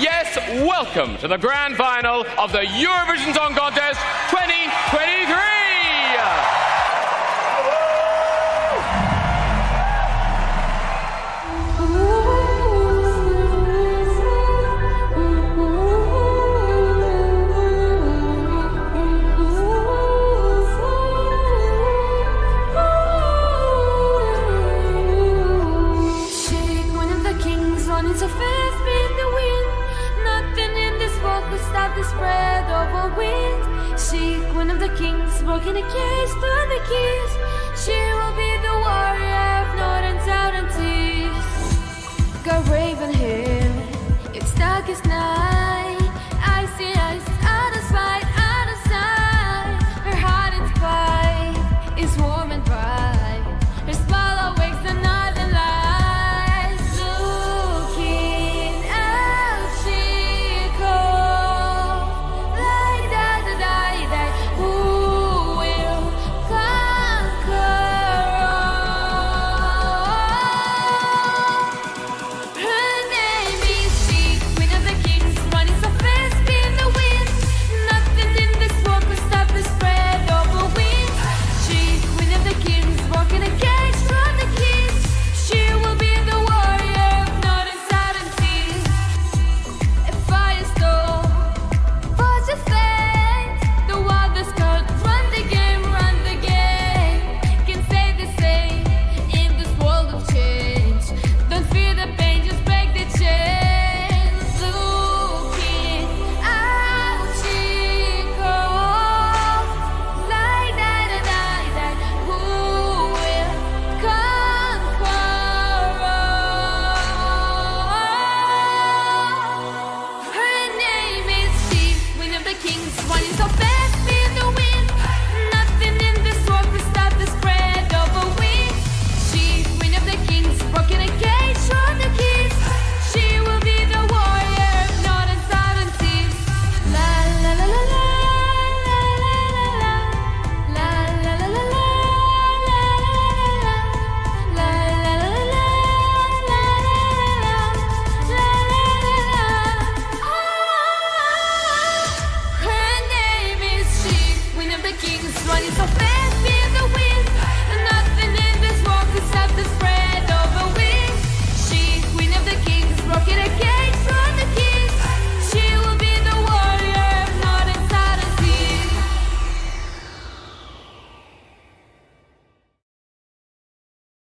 Yes, welcome to the grand final of the Eurovision Song Contest could the spread of a wind. She, queen of the kings, broken the cage through the keys.